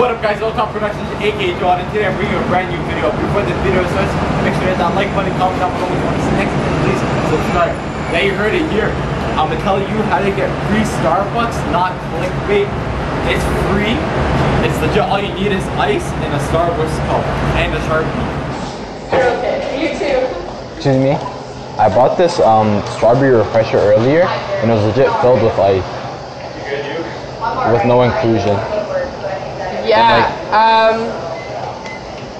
What up guys, Oldtown Productions, aka John, and today I'm bringing you a brand new video. Before this video starts, make sure to hit that like button, comment down below what you want to see next, and please subscribe. Now you heard it here. I'm gonna tell you how to get free Starbucks, not clickbait. It's free. It's legit. All you need is ice and a Starbucks cup and a Sharpie. You're okay. You too. Excuse me. I bought this um, strawberry refresher earlier, and it was legit filled with ice, with no inclusion. Yeah. Um,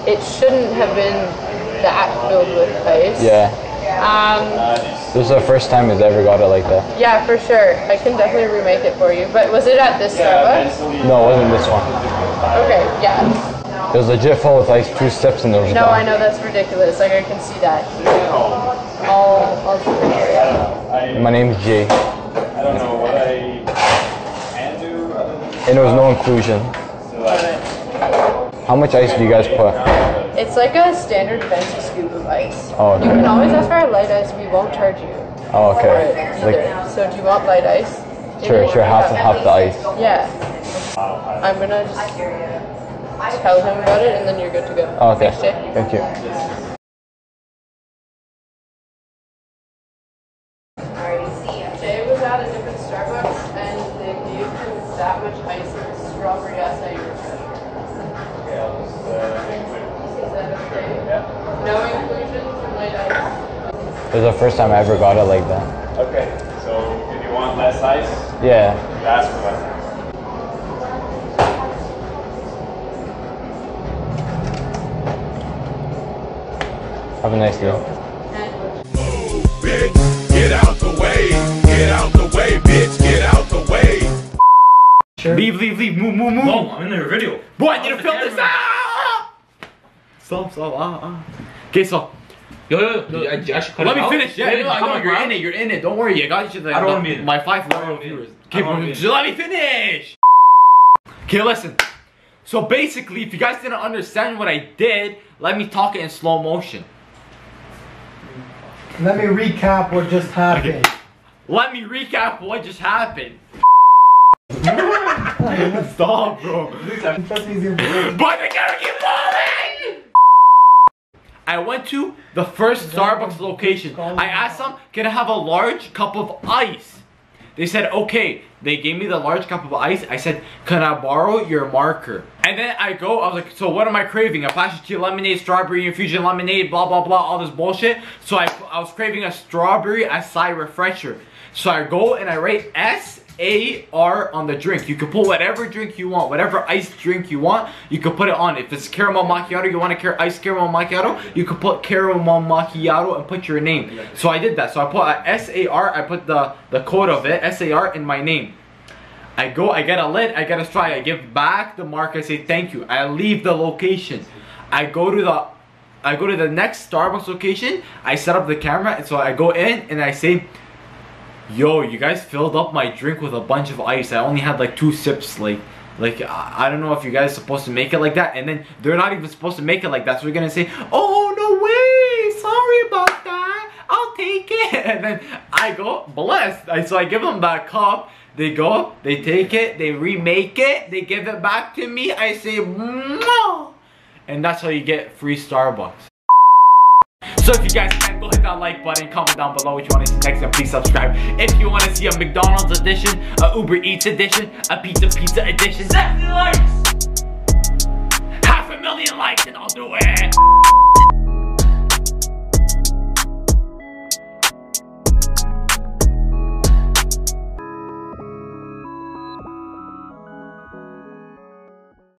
it shouldn't have been that filled with ice. Yeah, Um, this is the first time it's ever got it like that. yeah, for sure. I can definitely remake it for you. But was it at this Starbucks? No, it wasn't this one. Okay. Yeah. It was legit full with ice, two steps and it was No, gone. I know that's ridiculous. Like I can see that. I'll, I'll do it. My name's Jay, I don't know what I can do other than and there was no inclusion. How much ice do you guys put? It's like a standard fancy scoop of ice. Oh, You can always ask for our light ice. We won't charge you Oh, okay. Like, so do you want light ice? sure, sure, half, half the ice. Yeah. I'm gonna just tell him about it and then you're good to go. Okay. Thank you. Jay was at a different Starbucks and they gave him that much ice and strawberry acai refresher. yeah, I'll just uh, include. Is that okay? Yeah. No inclusion for light ice? It was the first time I ever got it like that. Okay, so if you want less ice, Yeah. you ask for less ice. Have a nice day. bitch. Get out the way. Get out the way, bitch. Get out the way. Leave, leave, leave, move, move, move. No, I'm in the video. Boy, I need to film this. Ah! Stop, stop, ah, ah. Okay, so Yo, yo, yo, I, I should cut let it me out. finish. Yeah, Let no, me I come know on, you're bro. in it. You're in it. Don't worry. I got you. The, I don't the- wanna be in it. My five loyal wanna be in it. viewers. Okay, don't wanna be in just let me finish. Okay, listen. So basically, if you guys didn't understand what I did, let me talk it in slow motion. Let me recap what just happened. Let me recap what just happened. Stop, bro. Trust me, it's But they gotta keep moving! I went to the first Starbucks location. I asked them, can I have a large cup of ice? They said, okay. They gave me the large cup of ice. I said, can I borrow your marker? And then I go, I was like, so what am I craving? A passion tea lemonade, strawberry infusion lemonade, blah, blah, blah, all this bullshit. So I, I was craving a strawberry acai refresher. So I go and I write S a R on the drink. You can put whatever drink you want, whatever ice drink you want, you can put it on. If it's caramel macchiato, you want a car- ice caramel macchiato, you can put caramel macchiato and put your name. So I did that. So I put a S A R, I put the, the code of it, S A R, in my name. I go, I get a lid, I get a straw, I give back the mark, I say thank you. I leave the location. I go to the I go to the next Starbucks location, I set up the camera, and so I go in and I say, Yo, you guys filled up my drink with a bunch of ice. I only had like two sips, like like I don't know if you guys are supposed to make it like that, and then they're not even supposed to make it like that. So we're gonna say, "Oh no way! Sorry about that. I'll take it." And then I go blessed. I, so I give them that cup. They go, they take it, they remake it, they give it back to me. I say, and that's how you get free Starbucks. So if you guys can, go hit that like button, comment down below what you want to see next, and please subscribe. If you want to see a McDonald's edition, a Uber Eats edition, a Pizza Pizza edition, 70 likes! Half a million likes and I'll do it!